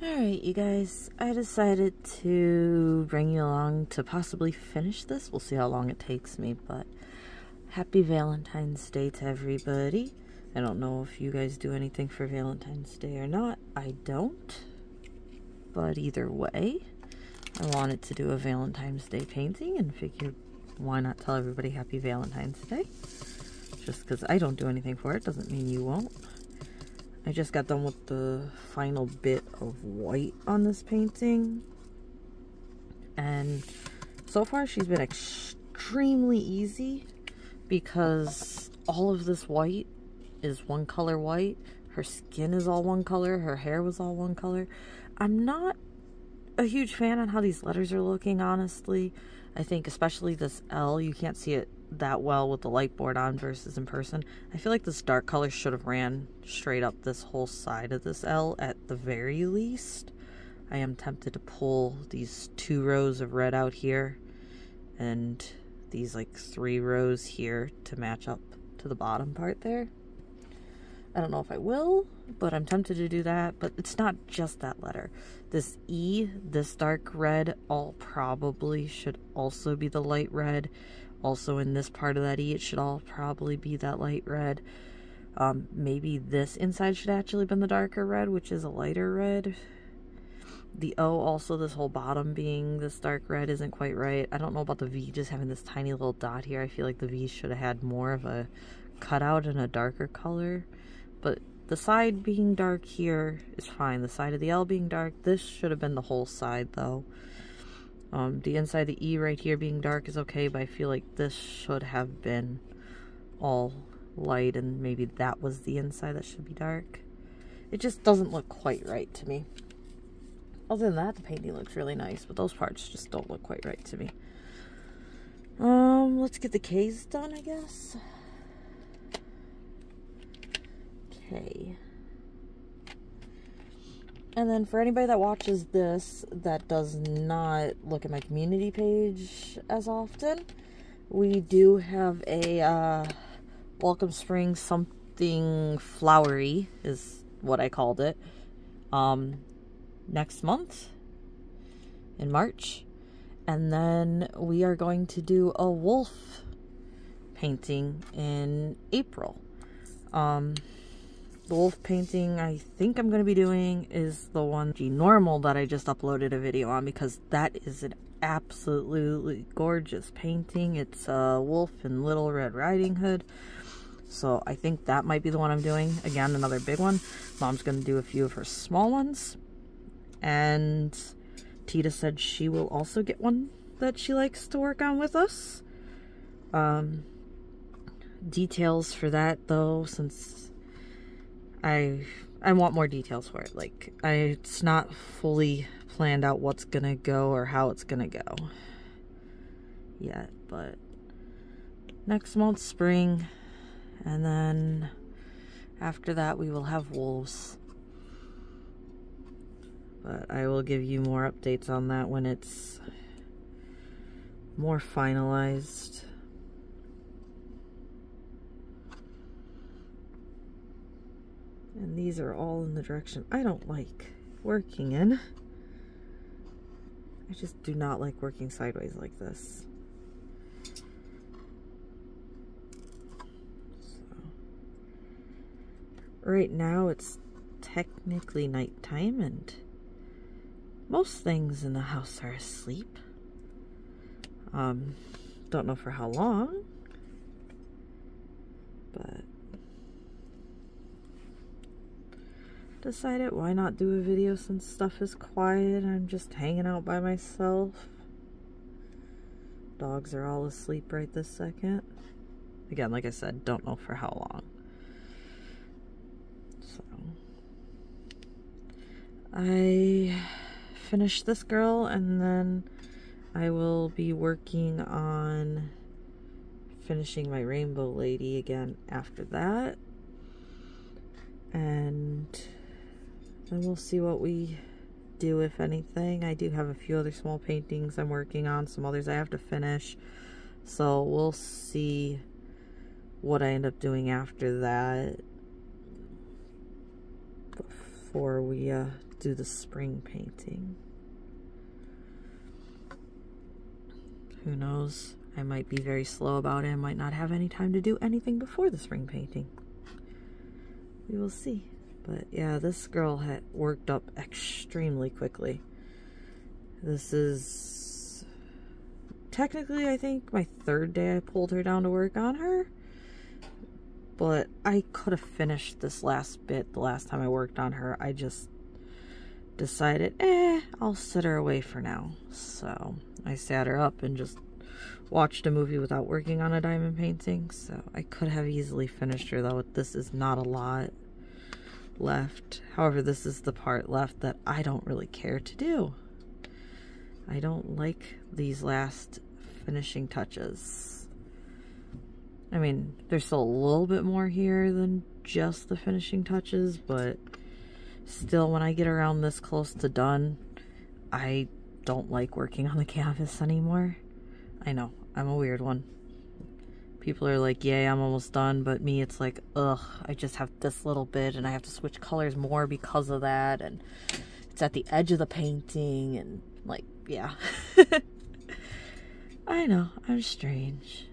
Alright, you guys, I decided to bring you along to possibly finish this. We'll see how long it takes me, but happy Valentine's Day to everybody. I don't know if you guys do anything for Valentine's Day or not. I don't. But either way, I wanted to do a Valentine's Day painting and figured why not tell everybody happy Valentine's Day. Just because I don't do anything for it doesn't mean you won't. I just got done with the final bit of white on this painting. And so far she's been extremely easy because all of this white is one color white. Her skin is all one color. Her hair was all one color. I'm not a huge fan on how these letters are looking, honestly. I think especially this L, you can't see it that well with the light board on versus in person. I feel like this dark color should have ran straight up this whole side of this L at the very least. I am tempted to pull these two rows of red out here and these like three rows here to match up to the bottom part there. I don't know if I will, but I'm tempted to do that. But it's not just that letter. This E, this dark red, all probably should also be the light red. Also in this part of that E, it should all probably be that light red. Um, maybe this inside should actually been the darker red, which is a lighter red. The O also, this whole bottom being this dark red isn't quite right. I don't know about the V just having this tiny little dot here. I feel like the V should have had more of a cutout in a darker color. But the side being dark here is fine. The side of the L being dark, this should have been the whole side though. Um, the inside the E right here being dark is okay, but I feel like this should have been all light and maybe that was the inside that should be dark. It just doesn't look quite right to me. Other than that, the painting looks really nice, but those parts just don't look quite right to me. Um, let's get the K's done, I guess. Okay. And then for anybody that watches this that does not look at my community page as often, we do have a uh, Welcome Spring something flowery is what I called it. Um, next month in March. And then we are going to do a wolf painting in April. Um, the wolf painting I think I'm going to be doing is the one the normal that I just uploaded a video on because that is an absolutely gorgeous painting. It's a wolf in Little Red Riding Hood. So I think that might be the one I'm doing. Again, another big one. Mom's going to do a few of her small ones. And Tita said she will also get one that she likes to work on with us. Um, details for that though, since I I want more details for it. Like I it's not fully planned out what's gonna go or how it's gonna go yet, but next month spring and then after that we will have wolves. But I will give you more updates on that when it's more finalized. And these are all in the direction I don't like working in. I just do not like working sideways like this. So, right now it's technically nighttime and most things in the house are asleep. Um, don't know for how long, but decided why not do a video since stuff is quiet I'm just hanging out by myself. Dogs are all asleep right this second. Again, like I said, don't know for how long. So, I finished this girl and then I will be working on finishing my rainbow lady again after that. And and we'll see what we do, if anything. I do have a few other small paintings I'm working on, some others I have to finish. So we'll see what I end up doing after that before we uh, do the spring painting. Who knows? I might be very slow about it. I might not have any time to do anything before the spring painting. We will see. But yeah, this girl had worked up extremely quickly. This is technically, I think, my third day I pulled her down to work on her. But I could have finished this last bit the last time I worked on her. I just decided, eh, I'll set her away for now. So I sat her up and just watched a movie without working on a diamond painting. So I could have easily finished her though. This is not a lot left. However, this is the part left that I don't really care to do. I don't like these last finishing touches. I mean, there's still a little bit more here than just the finishing touches, but still when I get around this close to done, I don't like working on the canvas anymore. I know, I'm a weird one. People are like, yay, I'm almost done, but me, it's like, ugh, I just have this little bit and I have to switch colors more because of that, and it's at the edge of the painting, and like, yeah. I know, I'm strange.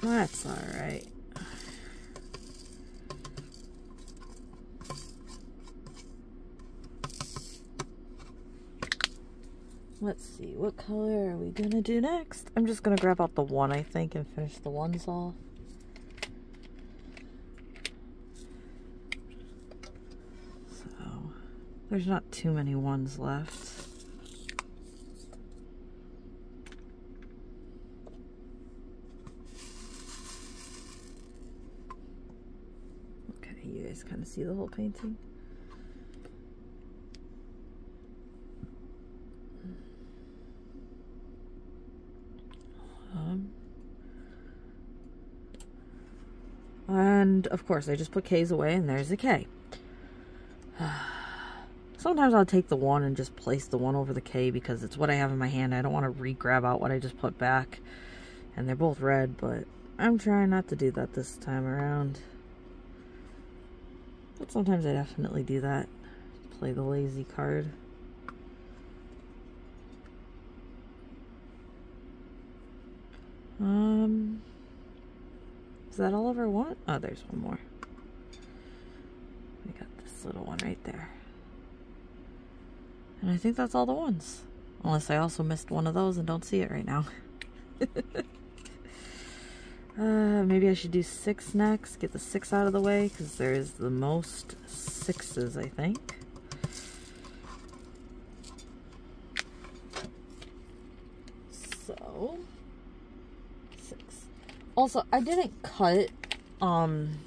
That's alright. Let's see, what color are we gonna do next? I'm just gonna grab out the one, I think, and finish the ones off. So, there's not too many ones left. Okay, you guys kind of see the whole painting? And of course, I just put K's away and there's a K. Sometimes I'll take the one and just place the one over the K because it's what I have in my hand. I don't want to re-grab out what I just put back. And they're both red, but I'm trying not to do that this time around. But sometimes I definitely do that. Play the lazy card. Um, is that all of one? Oh, there's one more. We got this little one right there. And I think that's all the ones. Unless I also missed one of those and don't see it right now. uh, maybe I should do six next. Get the six out of the way because there is the most sixes, I think. So, also, I didn't cut um,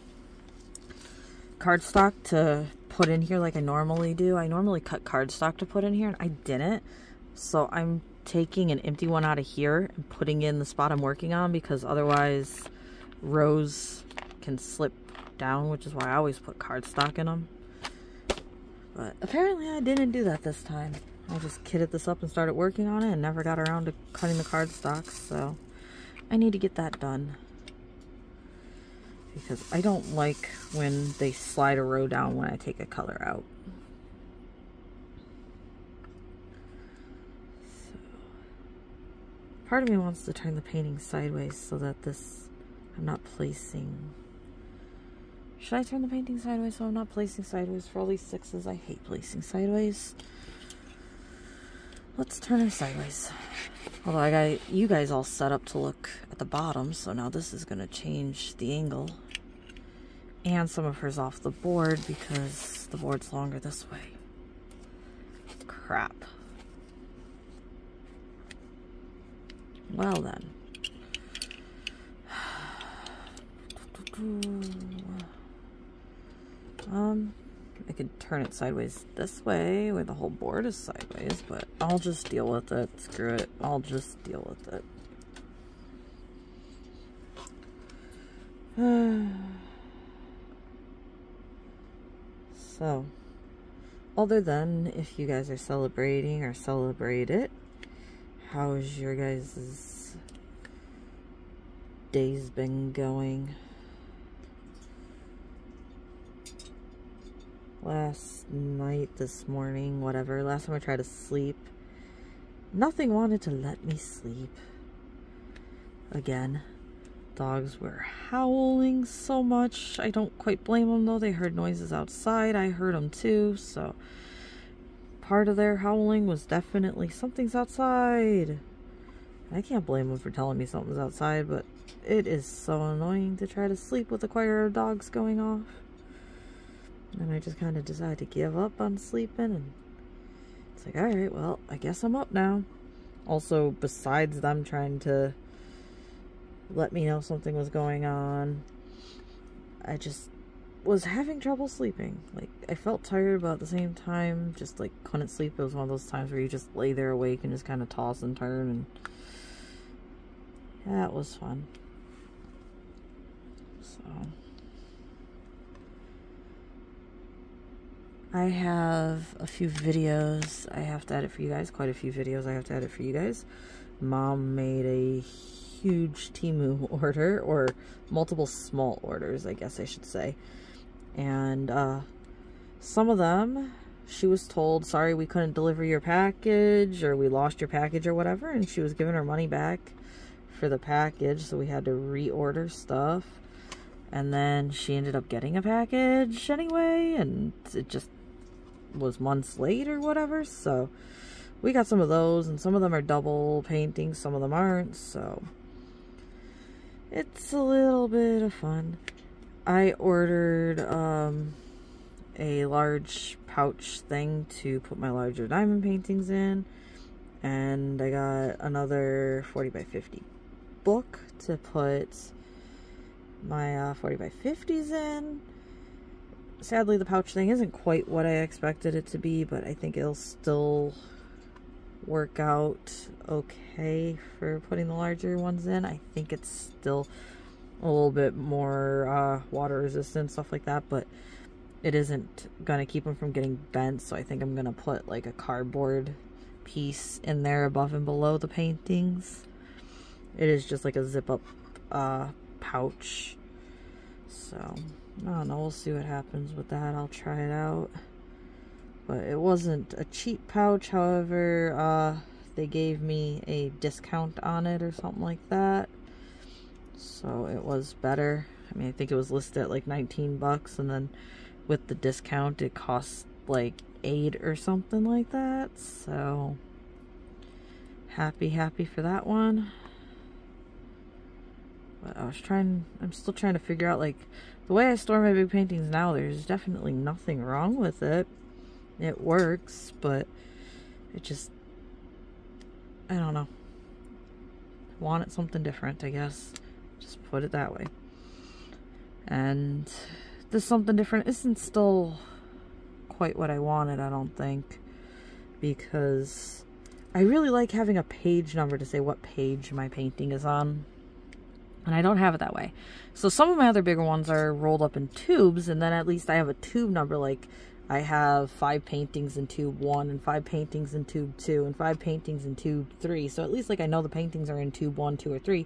cardstock to put in here like I normally do. I normally cut cardstock to put in here, and I didn't. So I'm taking an empty one out of here and putting in the spot I'm working on because otherwise rows can slip down, which is why I always put cardstock in them. But apparently I didn't do that this time. I just kitted this up and started working on it and never got around to cutting the cardstock, so... I need to get that done. Because I don't like when they slide a row down when I take a color out. So, part of me wants to turn the painting sideways so that this, I'm not placing should I turn the painting sideways so I'm not placing sideways for all these sixes? I hate placing sideways. Let's turn her sideways. Although I got you guys all set up to look at the bottom, so now this is going to change the angle. And some of her's off the board because the board's longer this way. Crap. Well then. Um, I could turn it sideways this way where the whole board is sideways, but I'll just deal with it. Screw it. I'll just deal with it. so, other than if you guys are celebrating or celebrate it, how's your guys' days been going? Last night, this morning, whatever. Last time I tried to sleep, nothing wanted to let me sleep. Again, dogs were howling so much. I don't quite blame them though. They heard noises outside. I heard them too, so part of their howling was definitely something's outside. I can't blame them for telling me something's outside, but it is so annoying to try to sleep with a choir of dogs going off. And I just kind of decided to give up on sleeping and it's like, alright, well, I guess I'm up now. Also, besides them trying to let me know something was going on, I just was having trouble sleeping. Like, I felt tired, but at the same time, just like couldn't sleep. It was one of those times where you just lay there awake and just kind of toss and turn and that was fun. So I have a few videos I have to edit for you guys, quite a few videos I have to edit for you guys. Mom made a huge Temu order, or multiple small orders, I guess I should say. And uh, some of them, she was told, sorry, we couldn't deliver your package, or we lost your package, or whatever, and she was giving her money back for the package, so we had to reorder stuff. And then she ended up getting a package anyway, and it just was months late or whatever, so we got some of those, and some of them are double paintings, some of them aren't, so it's a little bit of fun. I ordered um, a large pouch thing to put my larger diamond paintings in, and I got another 40 by 50 book to put my uh, 40 by 50s in sadly the pouch thing isn't quite what I expected it to be, but I think it'll still work out okay for putting the larger ones in. I think it's still a little bit more uh, water resistant, stuff like that, but it isn't gonna keep them from getting bent, so I think I'm gonna put like a cardboard piece in there above and below the paintings. It is just like a zip up uh, pouch. So I don't know, we'll see what happens with that. I'll try it out. But it wasn't a cheap pouch, however, uh, they gave me a discount on it or something like that. So it was better. I mean, I think it was listed at like 19 bucks, and then with the discount, it cost like 8 or something like that. So, happy, happy for that one. But I was trying, I'm still trying to figure out like the way I store my big paintings now, there's definitely nothing wrong with it. It works, but it just, I don't know. Wanted something different, I guess. Just put it that way. And this something different isn't still quite what I wanted, I don't think. Because I really like having a page number to say what page my painting is on. And I don't have it that way. So some of my other bigger ones are rolled up in tubes, and then at least I have a tube number, like I have five paintings in tube one, and five paintings in tube two, and five paintings in tube three. So at least like I know the paintings are in tube one, two, or three.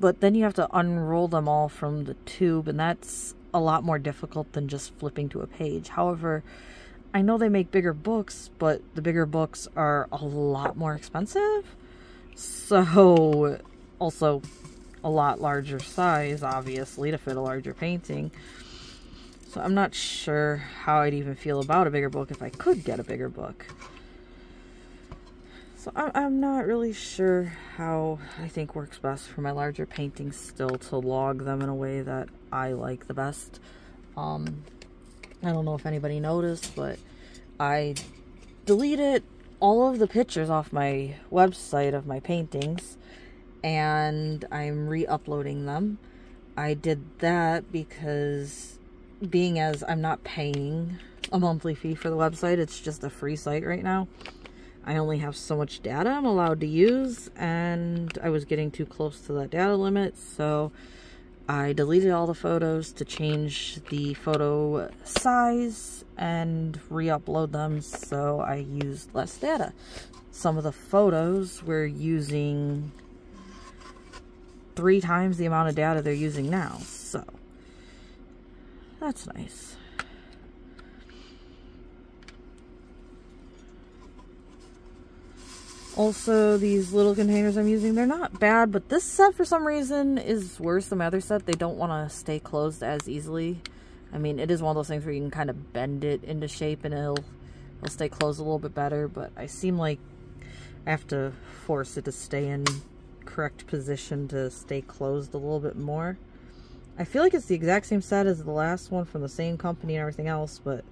But then you have to unroll them all from the tube, and that's a lot more difficult than just flipping to a page. However, I know they make bigger books, but the bigger books are a lot more expensive. So, also, a lot larger size, obviously, to fit a larger painting. So I'm not sure how I'd even feel about a bigger book if I could get a bigger book. So I'm not really sure how I think works best for my larger paintings still to log them in a way that I like the best. Um, I don't know if anybody noticed, but I deleted all of the pictures off my website of my paintings and I'm re-uploading them. I did that because being as I'm not paying a monthly fee for the website, it's just a free site right now. I only have so much data I'm allowed to use and I was getting too close to that data limit so I deleted all the photos to change the photo size and re-upload them so I used less data. Some of the photos were using three times the amount of data they're using now. So that's nice. Also, these little containers I'm using, they're not bad, but this set for some reason is worse than my other set. They don't want to stay closed as easily. I mean, it is one of those things where you can kind of bend it into shape and it'll, it'll stay closed a little bit better, but I seem like I have to force it to stay in correct position to stay closed a little bit more. I feel like it's the exact same set as the last one from the same company and everything else, but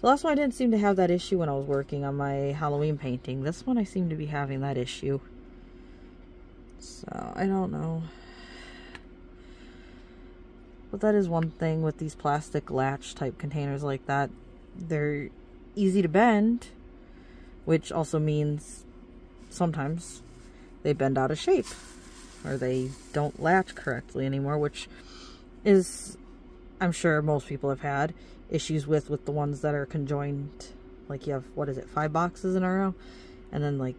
the last one I didn't seem to have that issue when I was working on my Halloween painting. This one I seem to be having that issue. So, I don't know. But that is one thing with these plastic latch type containers like that. They're easy to bend, which also means sometimes they bend out of shape or they don't latch correctly anymore, which is, I'm sure most people have had issues with with the ones that are conjoined like you have what is it five boxes in a row? And then like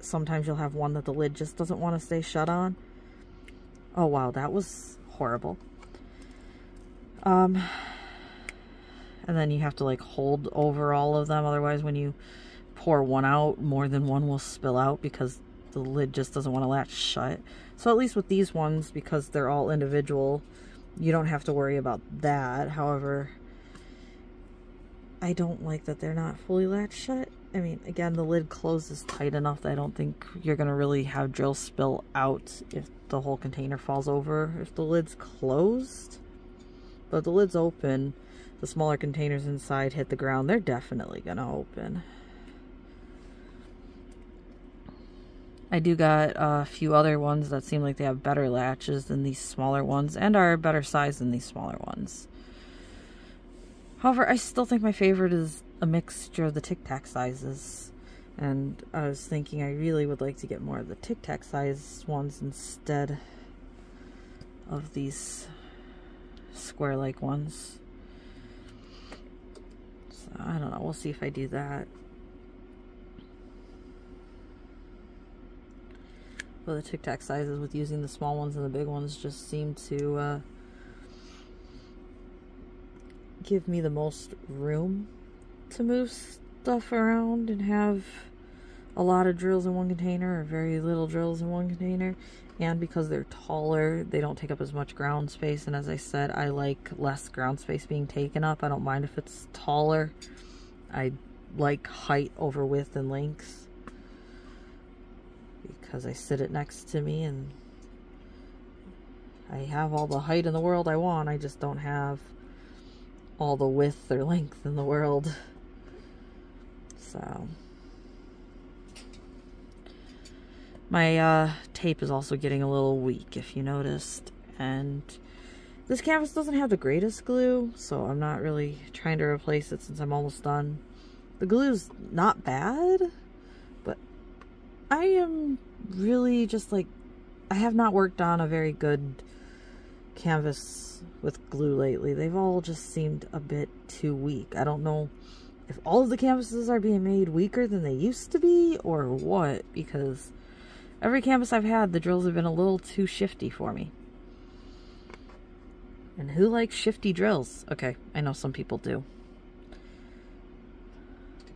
sometimes you'll have one that the lid just doesn't want to stay shut on. Oh wow that was horrible. Um and then you have to like hold over all of them otherwise when you pour one out more than one will spill out because the lid just doesn't want to latch shut so at least with these ones because they're all individual you don't have to worry about that however I don't like that they're not fully latched shut. I mean, again, the lid closes tight enough that I don't think you're going to really have drill spill out if the whole container falls over if the lid's closed. But the lid's open, the smaller containers inside hit the ground, they're definitely going to open. I do got a few other ones that seem like they have better latches than these smaller ones and are better size than these smaller ones. However, I still think my favorite is a mixture of the Tic Tac sizes. And I was thinking I really would like to get more of the Tic Tac size ones instead of these square-like ones. So, I don't know. We'll see if I do that. But the Tic Tac sizes with using the small ones and the big ones just seem to... Uh, give me the most room to move stuff around and have a lot of drills in one container or very little drills in one container. And because they're taller they don't take up as much ground space. And as I said I like less ground space being taken up. I don't mind if it's taller. I like height over width and length because I sit it next to me and I have all the height in the world I want I just don't have all the width or length in the world. So. My uh, tape is also getting a little weak, if you noticed. And this canvas doesn't have the greatest glue, so I'm not really trying to replace it since I'm almost done. The glue's not bad, I am really just like, I have not worked on a very good canvas with glue lately. They've all just seemed a bit too weak. I don't know if all of the canvases are being made weaker than they used to be or what because every canvas I've had the drills have been a little too shifty for me. And who likes shifty drills? Okay, I know some people do.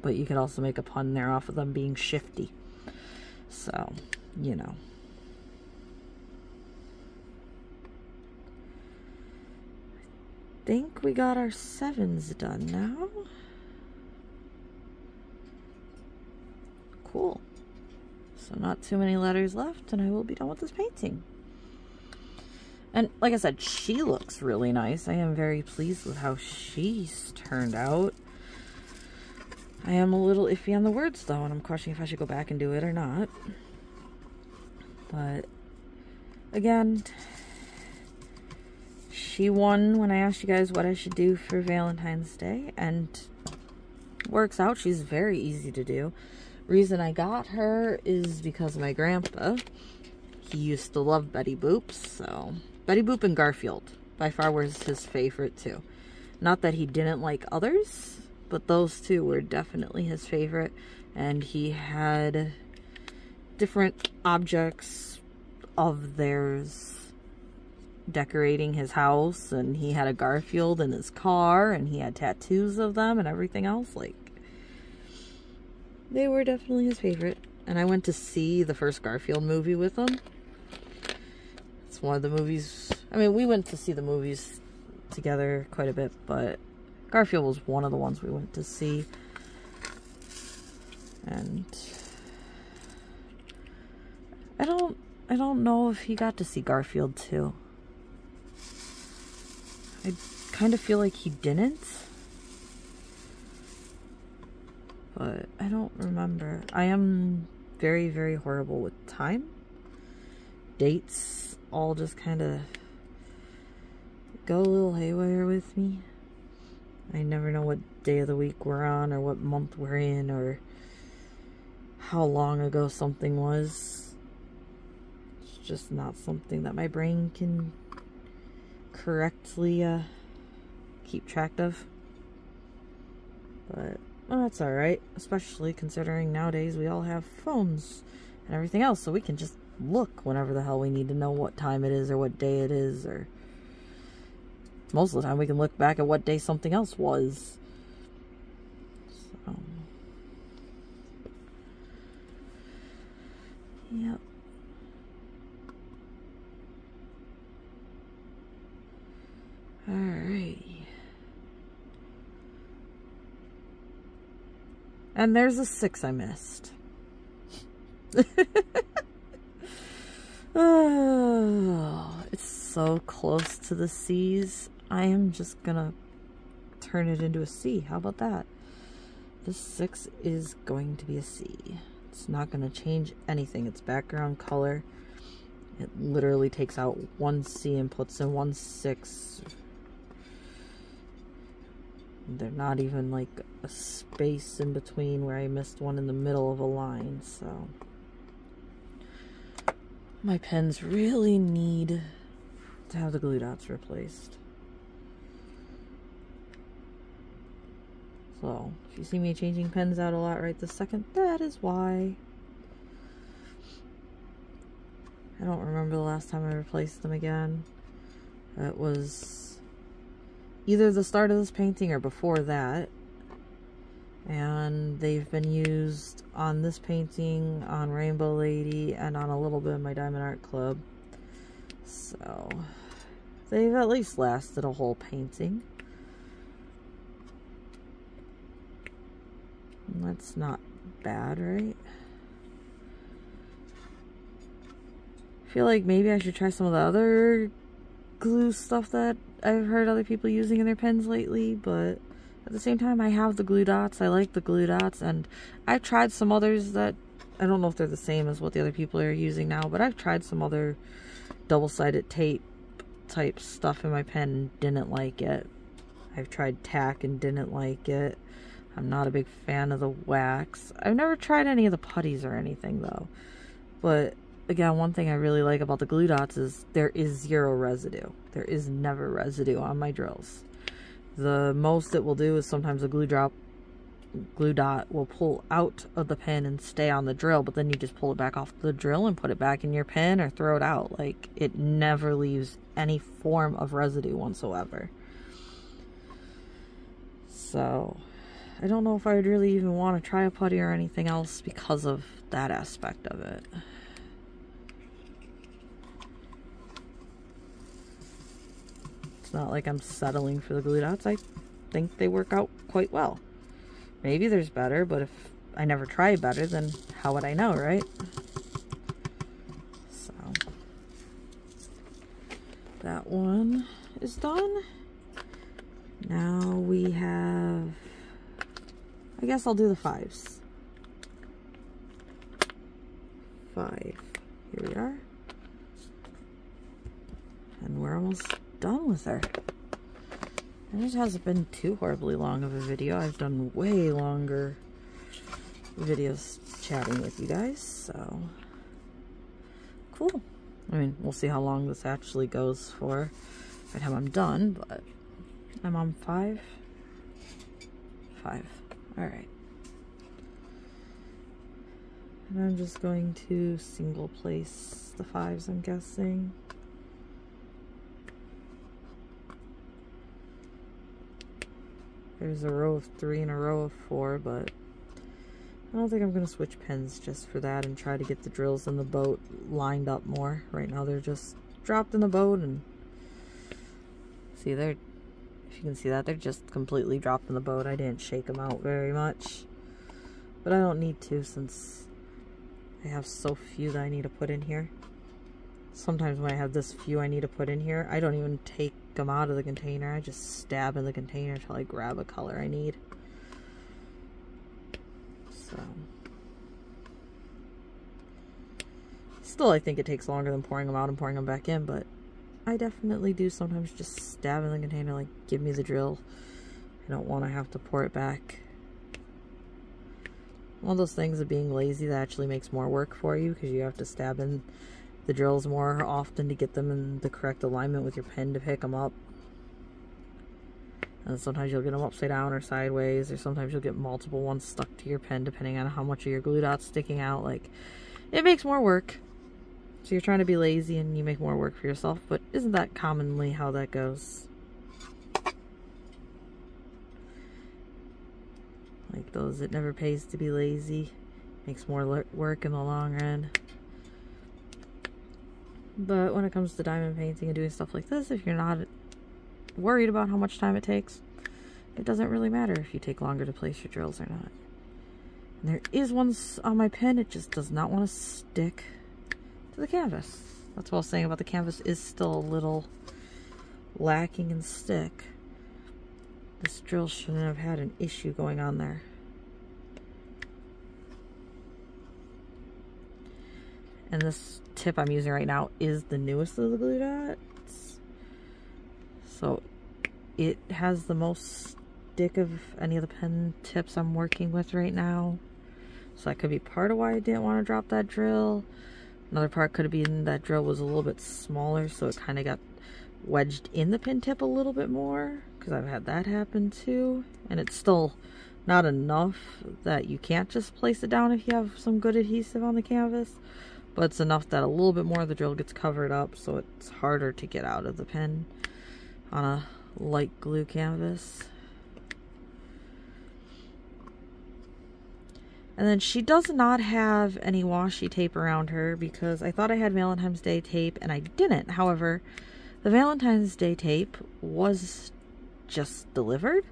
But you could also make a pun there off of them being shifty. So, you know. I think we got our sevens done now. Cool. So not too many letters left and I will be done with this painting. And like I said, she looks really nice. I am very pleased with how she's turned out. I am a little iffy on the words though, and I'm questioning if I should go back and do it or not. But again, she won when I asked you guys what I should do for Valentine's Day, and works out. She's very easy to do. Reason I got her is because my grandpa, he used to love Betty Boop, so Betty Boop and Garfield by far was his favorite too. Not that he didn't like others, but those two were definitely his favorite, and he had different objects of theirs decorating his house. And he had a Garfield in his car and he had tattoos of them and everything else. Like they were definitely his favorite. And I went to see the first Garfield movie with him. It's one of the movies, I mean, we went to see the movies together quite a bit, but Garfield was one of the ones we went to see. And I don't I don't know if he got to see Garfield too. I kind of feel like he didn't. But I don't remember. I am very, very horrible with time. Dates all just kind of go a little haywire with me. I never know what day of the week we're on or what month we're in or how long ago something was. It's just not something that my brain can correctly uh, keep track of. But well, that's alright, especially considering nowadays we all have phones and everything else, so we can just look whenever the hell we need to know what time it is or what day it is, or most of the time we can look back at what day something else was. So. Yep. Alright. And there's a six I missed. oh, it's so close to the C's. I am just gonna turn it into a C. How about that? This six is going to be a C. It's not to change anything. It's background color. It literally takes out one C and puts in one six they're not even like a space in between where I missed one in the middle of a line, so my pens really need to have the glue dots replaced. So, if you see me changing pens out a lot right this second, that is why. I don't remember the last time I replaced them again. It was either the start of this painting or before that. And they've been used on this painting, on Rainbow Lady, and on a little bit of my Diamond Art Club. So, they've at least lasted a whole painting. That's not bad, right? I feel like maybe I should try some of the other glue stuff that I've heard other people using in their pens lately, but at the same time, I have the glue dots. I like the glue dots, and I've tried some others that I don't know if they're the same as what the other people are using now, but I've tried some other double-sided tape type stuff in my pen and didn't like it. I've tried tack and didn't like it. I'm not a big fan of the wax. I've never tried any of the putties or anything though. But again, one thing I really like about the glue dots is there is zero residue. There is never residue on my drills. The most it will do is sometimes a glue drop, glue dot will pull out of the pen and stay on the drill, but then you just pull it back off the drill and put it back in your pen or throw it out. Like, it never leaves any form of residue whatsoever. So, I don't know if I would really even want to try a putty or anything else because of that aspect of it. It's not like I'm settling for the glue dots. I think they work out quite well. Maybe there's better, but if I never try better, then how would I know, right? So, that one is done. Now we have, I guess I'll do the fives. Five. Here we are. And we're almost done with her. And it hasn't been too horribly long of a video. I've done way longer videos chatting with you guys, so cool. I mean, we'll see how long this actually goes for by the time I'm done, but I'm on five. Five. Alright. And I'm just going to single place the fives, I'm guessing. There's a row of three and a row of four, but I don't think I'm going to switch pens just for that and try to get the drills in the boat lined up more. Right now they're just dropped in the boat and see they're, if you can see that, they're just completely dropped in the boat. I didn't shake them out very much, but I don't need to since I have so few that I need to put in here. Sometimes when I have this few I need to put in here, I don't even take them out of the container. I just stab in the container until I grab a color I need. So still I think it takes longer than pouring them out and pouring them back in, but I definitely do sometimes just stab in the container like give me the drill. I don't want to have to pour it back. One of those things of being lazy that actually makes more work for you because you have to stab in the drills more often to get them in the correct alignment with your pen to pick them up. And sometimes you'll get them upside down or sideways, or sometimes you'll get multiple ones stuck to your pen depending on how much of your glue dot's sticking out. Like, it makes more work. So you're trying to be lazy and you make more work for yourself, but isn't that commonly how that goes? Like those, it never pays to be lazy. Makes more work in the long run. But when it comes to diamond painting and doing stuff like this, if you're not worried about how much time it takes, it doesn't really matter if you take longer to place your drills or not. And there is one on my pen, it just does not want to stick the canvas. That's what I was saying about the canvas is still a little lacking in stick. This drill shouldn't have had an issue going on there. And this tip I'm using right now is the newest of the glue dots. So it has the most stick of any of the pen tips I'm working with right now. So that could be part of why I didn't want to drop that drill. Another part could have been that drill was a little bit smaller, so it kind of got wedged in the pin tip a little bit more, because I've had that happen too. And it's still not enough that you can't just place it down if you have some good adhesive on the canvas but it's enough that a little bit more of the drill gets covered up so it's harder to get out of the pen on a light glue canvas. And then she does not have any washi tape around her because I thought I had Valentine's Day tape and I didn't. However, the Valentine's Day tape was just delivered.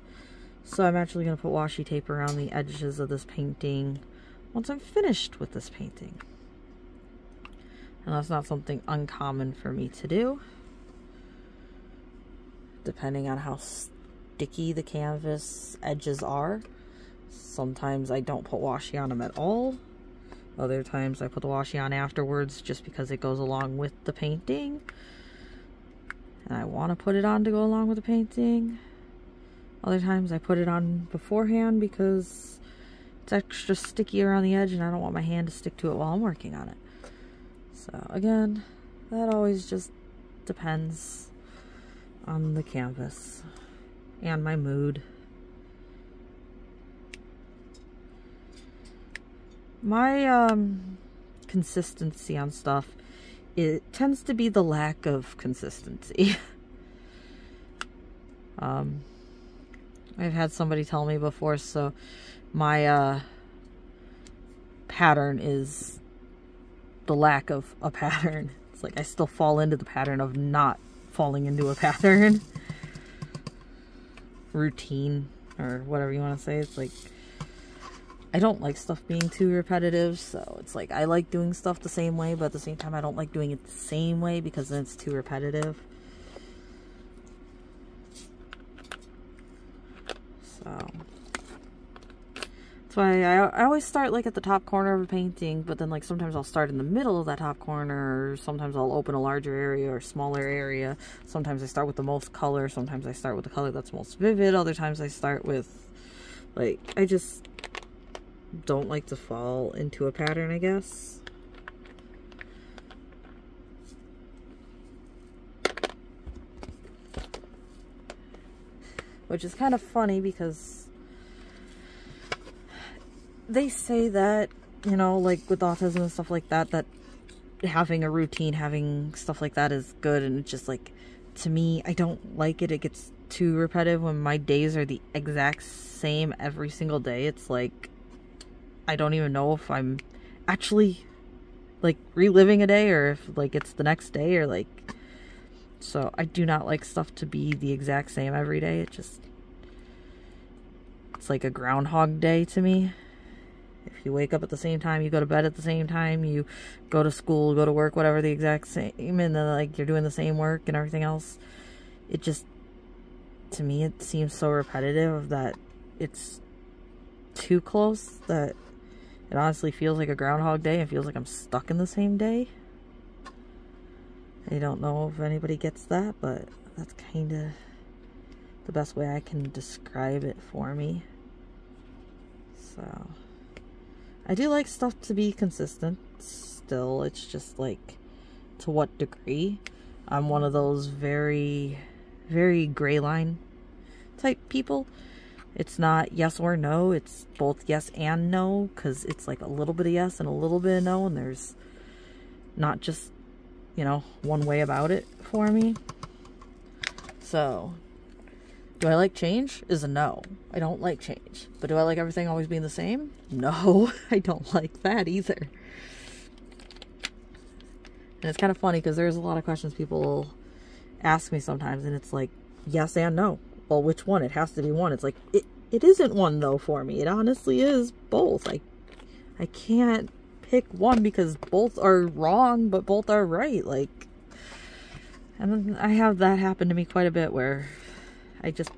So I'm actually going to put washi tape around the edges of this painting once I'm finished with this painting. And that's not something uncommon for me to do. Depending on how sticky the canvas edges are. Sometimes I don't put washi on them at all. Other times I put the washi on afterwards just because it goes along with the painting. And I want to put it on to go along with the painting. Other times I put it on beforehand because it's extra sticky around the edge and I don't want my hand to stick to it while I'm working on it. So again, that always just depends on the canvas and my mood. My um, consistency on stuff, it tends to be the lack of consistency. um, I've had somebody tell me before, so my uh, pattern is the lack of a pattern. It's like I still fall into the pattern of not falling into a pattern. Routine, or whatever you want to say. It's like, I don't like stuff being too repetitive, so it's like I like doing stuff the same way, but at the same time I don't like doing it the same way because then it's too repetitive. So, that's why I, I always start like at the top corner of a painting, but then like sometimes I'll start in the middle of that top corner, or sometimes I'll open a larger area or smaller area. Sometimes I start with the most color, sometimes I start with the color that's most vivid, other times I start with like, I just don't like to fall into a pattern, I guess. Which is kind of funny because they say that, you know, like with autism and stuff like that, that having a routine, having stuff like that is good. And it's just like, to me, I don't like it. It gets too repetitive when my days are the exact same every single day. It's like, I don't even know if I'm actually like reliving a day or if like it's the next day or like so I do not like stuff to be the exact same every day. It just it's like a groundhog day to me. If you wake up at the same time, you go to bed at the same time, you go to school, go to work, whatever the exact same, and then like you're doing the same work and everything else. It just, to me, it seems so repetitive that it's too close that it honestly feels like a Groundhog Day. It feels like I'm stuck in the same day. I don't know if anybody gets that, but that's kind of the best way I can describe it for me. So, I do like stuff to be consistent still. It's just like, to what degree? I'm one of those very, very gray line type people. It's not yes or no. It's both yes and no because it's like a little bit of yes and a little bit of no. And there's not just, you know, one way about it for me. So, do I like change? Is a no. I don't like change. But do I like everything always being the same? No, I don't like that either. And it's kind of funny because there's a lot of questions people ask me sometimes, and it's like yes and no well, which one? It has to be one. It's like, it, it isn't one though for me. It honestly is both. I, I can't pick one because both are wrong, but both are right. Like, and I have that happen to me quite a bit where I just,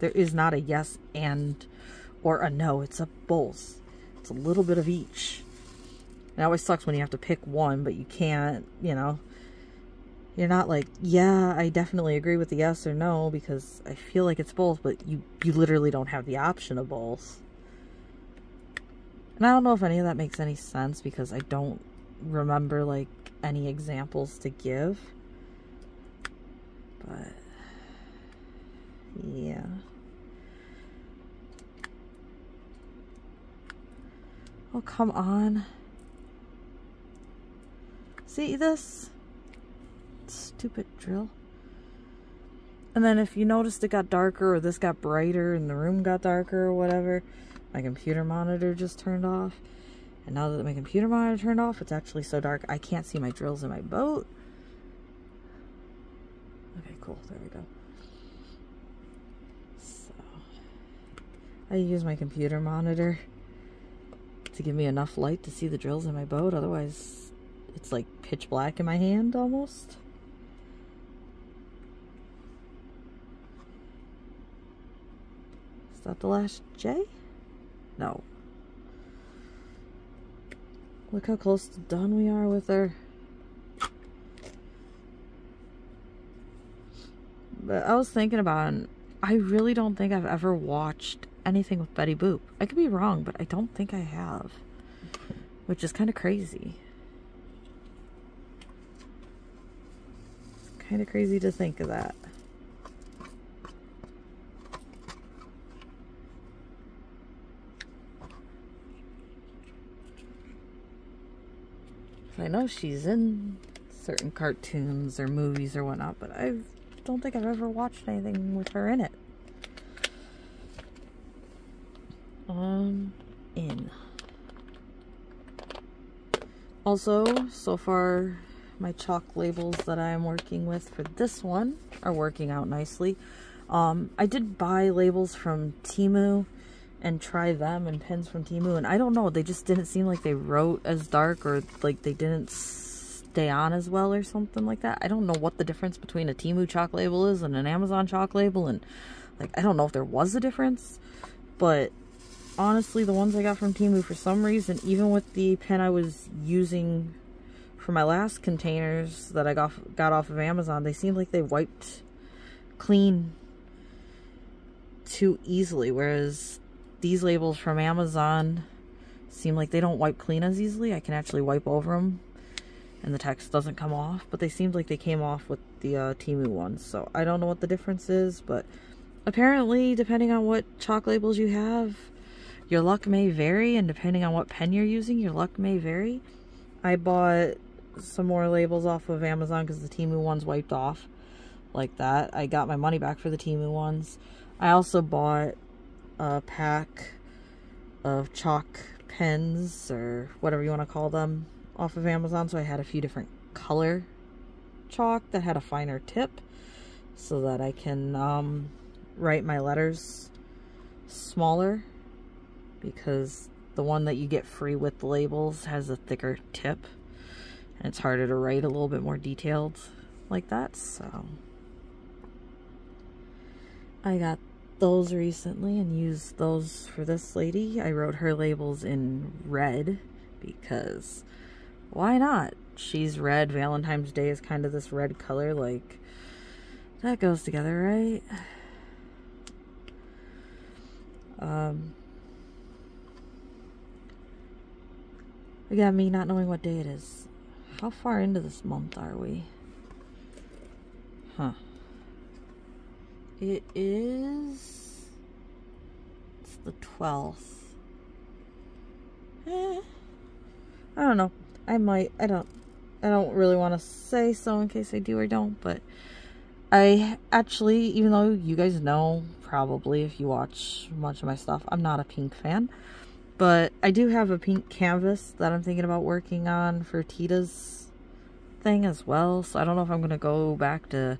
there is not a yes and or a no. It's a both. It's a little bit of each. It always sucks when you have to pick one, but you can't, you know. You're not like, yeah, I definitely agree with the yes or no because I feel like it's both, but you, you literally don't have the option of both. And I don't know if any of that makes any sense because I don't remember like any examples to give. But yeah. Oh, come on. See this? Stupid drill. And then if you noticed it got darker or this got brighter and the room got darker or whatever, my computer monitor just turned off. And now that my computer monitor turned off, it's actually so dark I can't see my drills in my boat. Okay, cool. There we go. So, I use my computer monitor to give me enough light to see the drills in my boat. Otherwise, it's like pitch black in my hand almost. Is that the last J? No. Look how close to done we are with her. But I was thinking about it, I really don't think I've ever watched anything with Betty Boop. I could be wrong, but I don't think I have. Which is kind of crazy. Kind of crazy to think of that. I know she's in certain cartoons or movies or whatnot, but I don't think I've ever watched anything with her in it. Um, in. Also, so far, my chalk labels that I'm working with for this one are working out nicely. Um, I did buy labels from Temu and try them and pens from Temu. And I don't know, they just didn't seem like they wrote as dark or like they didn't stay on as well or something like that. I don't know what the difference between a Temu chalk label is and an Amazon chalk label. And like, I don't know if there was a difference. But honestly, the ones I got from Temu for some reason, even with the pen I was using for my last containers that I got, got off of Amazon, they seemed like they wiped clean too easily. Whereas these labels from Amazon seem like they don't wipe clean as easily. I can actually wipe over them and the text doesn't come off, but they seemed like they came off with the uh, Temu ones. So I don't know what the difference is, but apparently depending on what chalk labels you have, your luck may vary, and depending on what pen you're using, your luck may vary. I bought some more labels off of Amazon because the Temu ones wiped off like that. I got my money back for the Temu ones. I also bought a pack of chalk pens or whatever you want to call them off of Amazon. So I had a few different color chalk that had a finer tip so that I can um, write my letters smaller because the one that you get free with the labels has a thicker tip and it's harder to write a little bit more detailed like that so I got those recently and used those for this lady. I wrote her labels in red because why not? She's red. Valentine's Day is kind of this red color. Like, that goes together, right? Um, again, me not knowing what day it is. How far into this month are we? It is. It's the 12th. Eh. I don't know. I might. I don't. I don't really want to say so in case I do or don't, but I actually, even though you guys know probably if you watch much of my stuff, I'm not a pink fan. But I do have a pink canvas that I'm thinking about working on for Tita's thing as well. So I don't know if I'm going to go back to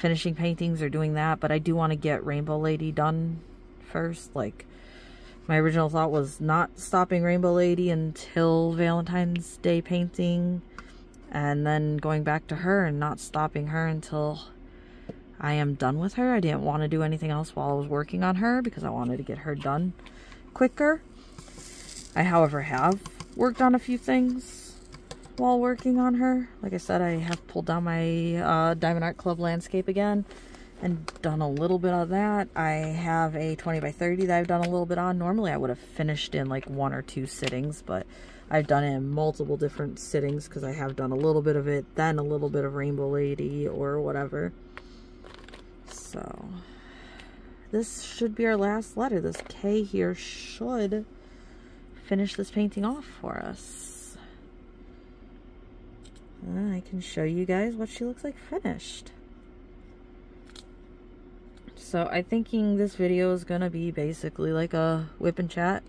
finishing paintings or doing that, but I do want to get Rainbow Lady done first. Like, my original thought was not stopping Rainbow Lady until Valentine's Day painting, and then going back to her and not stopping her until I am done with her. I didn't want to do anything else while I was working on her because I wanted to get her done quicker. I, however, have worked on a few things while working on her. Like I said, I have pulled down my uh, Diamond Art Club landscape again and done a little bit of that. I have a 20 by 30 that I've done a little bit on. Normally I would have finished in like one or two sittings, but I've done it in multiple different sittings because I have done a little bit of it, then a little bit of Rainbow Lady or whatever. So, this should be our last letter. This K here should finish this painting off for us. Ah, I can show you guys what she looks like finished. So I'm thinking this video is going to be basically like a WIP and chat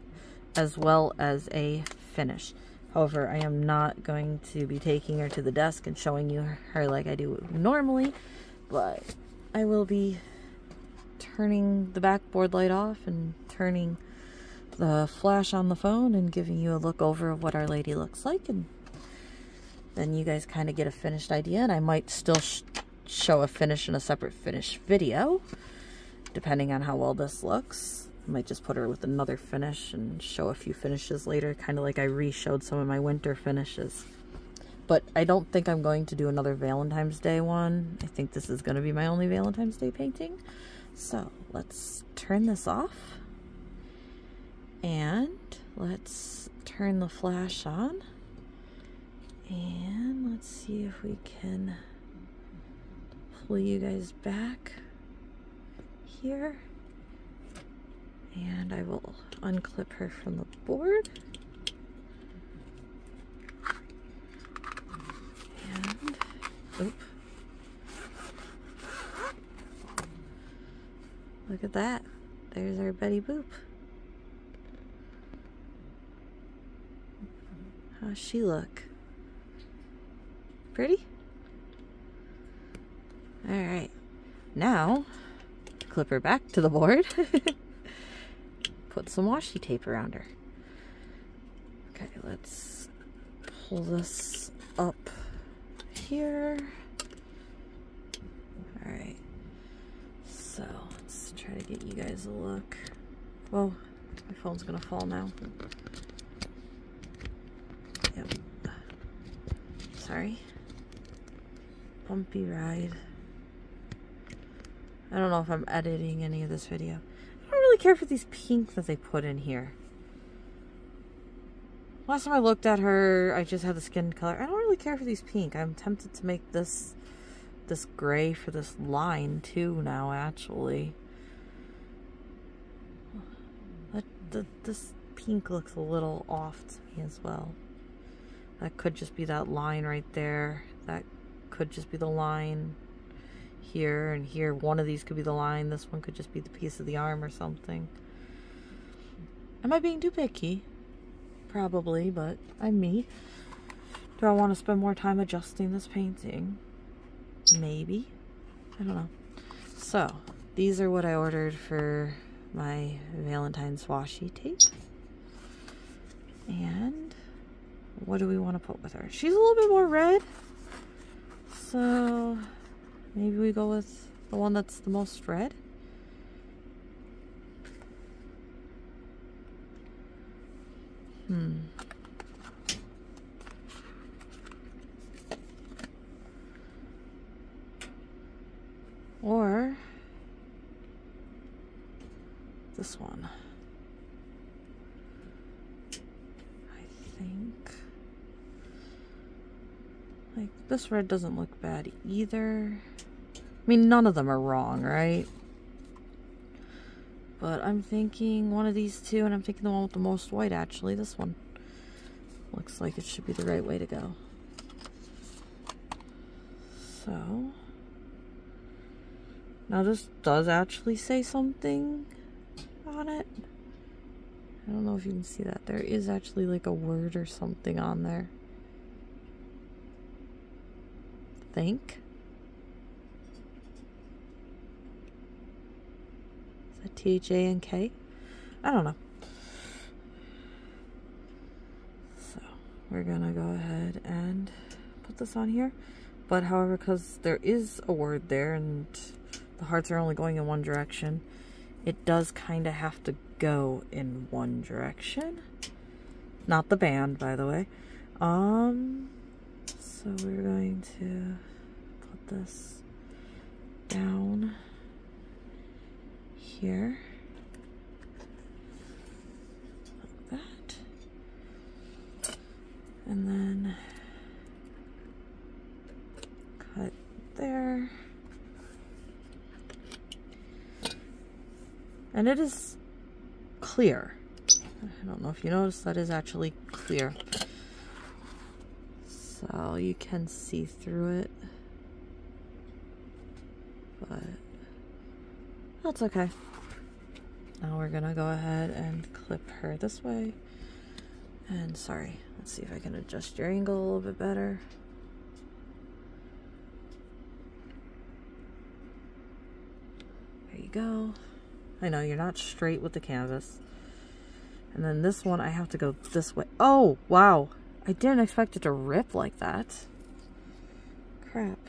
as well as a finish. However, I am not going to be taking her to the desk and showing you her like I do normally, but I will be turning the backboard light off and turning the flash on the phone and giving you a look over of what Our Lady looks like and then you guys kind of get a finished idea. And I might still sh show a finish in a separate finish video, depending on how well this looks. I might just put her with another finish and show a few finishes later, kind of like I re-showed some of my winter finishes. But I don't think I'm going to do another Valentine's Day one. I think this is going to be my only Valentine's Day painting. So let's turn this off. And let's turn the flash on. And let's see if we can pull you guys back here. And I will unclip her from the board. And, oop. Look at that. There's our Betty Boop. How's she look? Pretty? Alright. Now, clip her back to the board. Put some washi tape around her. Okay, let's pull this up here. Alright. So, let's try to get you guys a look. Well, my phone's gonna fall now. Yep. Sorry bumpy ride. I don't know if I'm editing any of this video. I don't really care for these pink that they put in here. Last time I looked at her, I just had the skin color. I don't really care for these pink. I'm tempted to make this this gray for this line too now, actually. The, this pink looks a little off to me as well. That could just be that line right there. Could just be the line here and here. One of these could be the line. This one could just be the piece of the arm or something. Am I being too picky? Probably, but I'm me. Do I want to spend more time adjusting this painting? Maybe. I don't know. So, these are what I ordered for my Valentine's washi tape. And what do we want to put with her? She's a little bit more red. So, maybe we go with the one that's the most red. Hmm. Or this one. I think. Like, this red doesn't look bad either. I mean, none of them are wrong, right? But I'm thinking one of these two, and I'm thinking the one with the most white, actually. This one. Looks like it should be the right way to go. So... Now this does actually say something on it. I don't know if you can see that. There is actually like a word or something on there. Think. Is that K. I don't know. So we're gonna go ahead and put this on here. But however, because there is a word there and the hearts are only going in one direction, it does kind of have to go in one direction. Not the band, by the way. Um, so we're going to put this down here. Like that. And then cut there. And it is clear. I don't know if you noticed that is actually clear. So you can see through it. But that's okay. Now we're gonna go ahead and clip her this way. And sorry, let's see if I can adjust your angle a little bit better. There you go. I know, you're not straight with the canvas. And then this one, I have to go this way. Oh, wow. I didn't expect it to rip like that. Crap.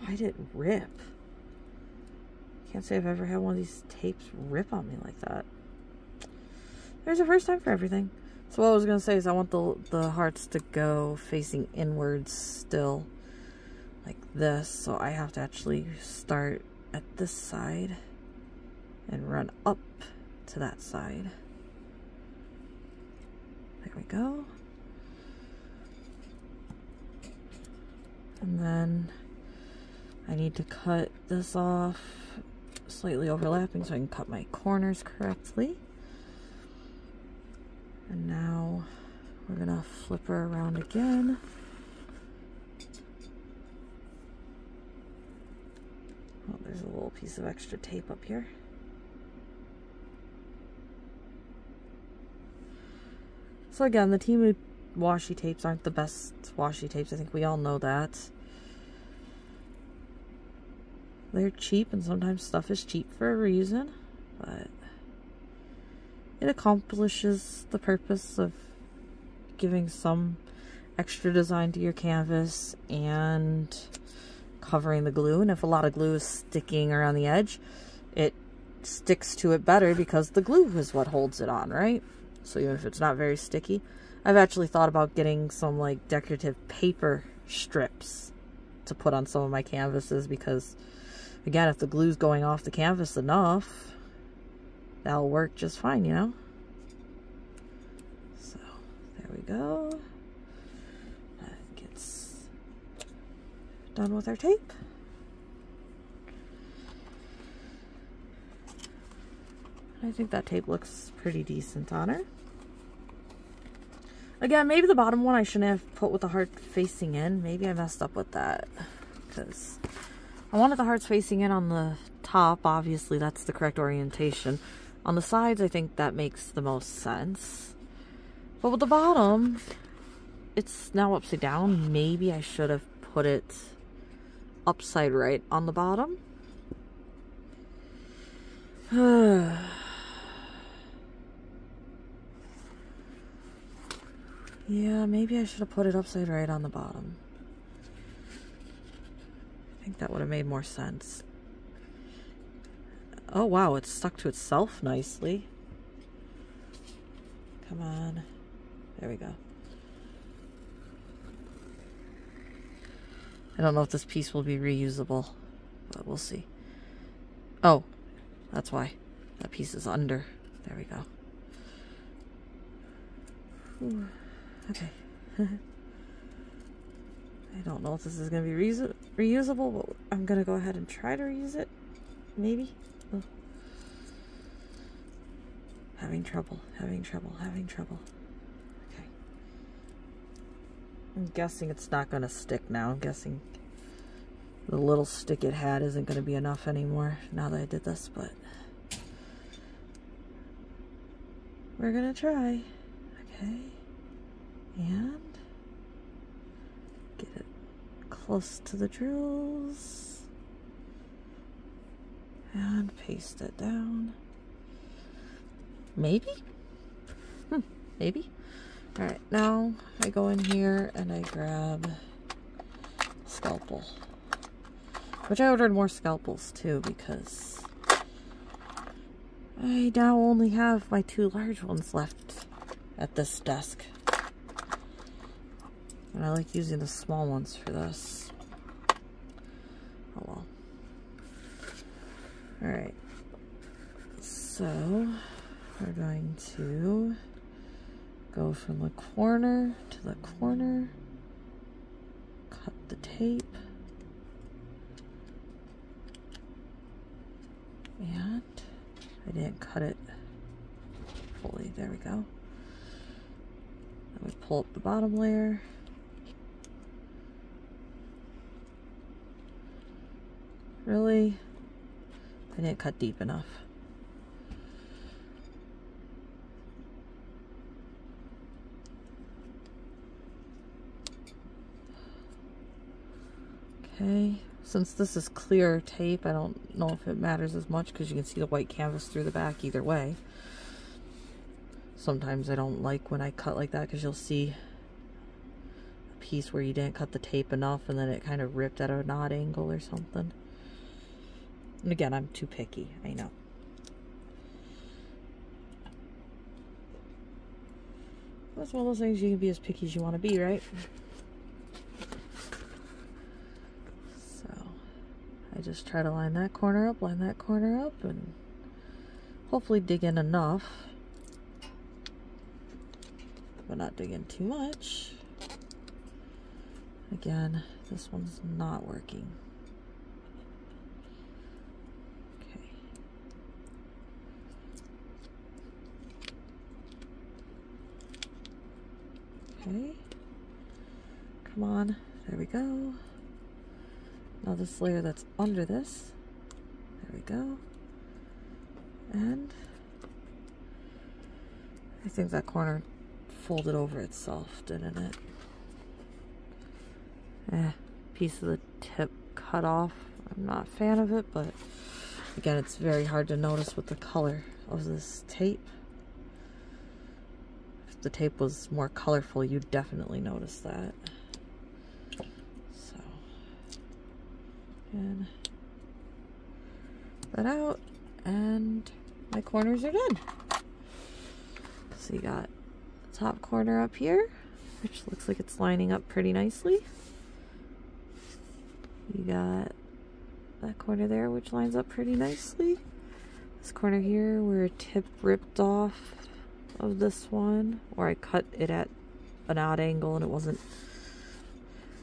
Why did it rip? Can't say I've ever had one of these tapes rip on me like that. There's a first time for everything. So what I was going to say is I want the, the hearts to go facing inwards still like this. So I have to actually start at this side and run up to that side. There we go. And then I need to cut this off slightly overlapping so I can cut my corners correctly. And now we're gonna flip her around again. Oh, there's a little piece of extra tape up here. So again, the Temu washi tapes aren't the best washi tapes. I think we all know that. They're cheap, and sometimes stuff is cheap for a reason, but it accomplishes the purpose of giving some extra design to your canvas and covering the glue. And if a lot of glue is sticking around the edge, it sticks to it better because the glue is what holds it on, right? So even if it's not very sticky. I've actually thought about getting some like decorative paper strips to put on some of my canvases because again, if the glue's going off the canvas enough, that'll work just fine, you know? So, there we go. gets done with our tape. I think that tape looks pretty decent on her. Again, maybe the bottom one I shouldn't have put with the heart facing in. Maybe I messed up with that. Because I wanted the hearts facing in on the top, obviously that's the correct orientation. On the sides, I think that makes the most sense. But with the bottom, it's now upside down. Maybe I should have put it upside right on the bottom. yeah, maybe I should have put it upside right on the bottom. I think that would have made more sense. Oh wow, it's stuck to itself nicely. Come on. There we go. I don't know if this piece will be reusable, but we'll see. Oh, that's why. That piece is under. There we go. Okay. I don't know if this is going to be reusable, but I'm going to go ahead and try to reuse it. Maybe. Oh. Having trouble, having trouble, having trouble. Okay. I'm guessing it's not going to stick now. I'm guessing the little stick it had isn't going to be enough anymore now that I did this, but we're going to try. Okay. And get it close to the drills and paste it down. Maybe? Hmm, maybe. Alright, now I go in here and I grab scalpel. Which I ordered more scalpels too because I now only have my two large ones left at this desk. And I like using the small ones for this. Oh well. Alright. So, we're going to go from the corner to the corner, cut the tape, and I didn't cut it fully. There we go. Then we pull up the bottom layer. Really? I didn't cut deep enough. Okay, since this is clear tape, I don't know if it matters as much because you can see the white canvas through the back either way. Sometimes I don't like when I cut like that because you'll see a piece where you didn't cut the tape enough and then it kind of ripped at an odd angle or something. And again, I'm too picky, I know. That's one of those things you can be as picky as you want to be, right? So, I just try to line that corner up, line that corner up, and hopefully dig in enough. But not dig in too much. Again, this one's not working. Okay. Okay. Come on. There we go. Now this layer that's under this, there we go. And I think that corner folded over itself, didn't it? Eh, piece of the tip cut off. I'm not a fan of it, but again, it's very hard to notice with the color of this tape. If the tape was more colorful, you'd definitely notice that. And that out and my corners are done. So you got the top corner up here, which looks like it's lining up pretty nicely. You got that corner there, which lines up pretty nicely. This corner here where a tip ripped off of this one, or I cut it at an odd angle and it wasn't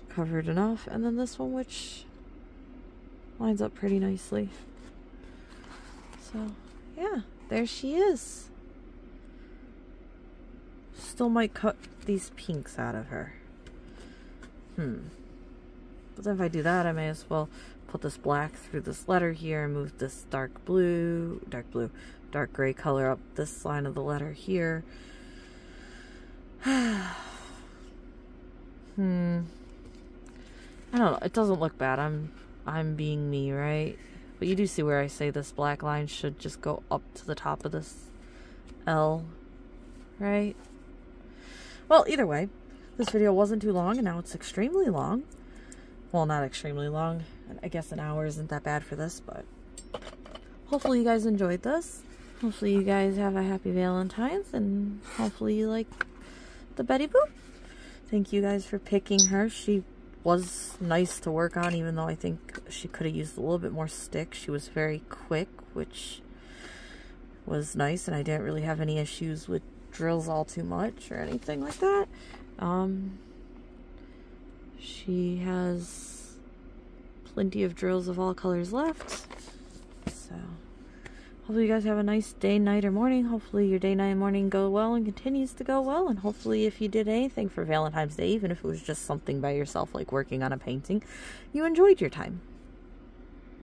covered enough. And then this one, which lines up pretty nicely. So, yeah, there she is. Still might cut these pinks out of her. Hmm. But if I do that, I may as well put this black through this letter here and move this dark blue, dark blue, dark gray color up this line of the letter here. hmm. I don't know. It doesn't look bad. I'm I'm being me, right? But you do see where I say this black line should just go up to the top of this L, right? Well, either way, this video wasn't too long and now it's extremely long. Well, not extremely long. I guess an hour isn't that bad for this, but hopefully you guys enjoyed this. Hopefully you guys have a happy Valentine's and hopefully you like the Betty Boop. Thank you guys for picking her. She was nice to work on, even though I think she could have used a little bit more stick. She was very quick, which was nice, and I didn't really have any issues with drills all too much or anything like that. Um, she has plenty of drills of all colors left. Hopefully you guys have a nice day, night, or morning. Hopefully your day, night, morning go well and continues to go well. And hopefully if you did anything for Valentine's Day, even if it was just something by yourself like working on a painting, you enjoyed your time.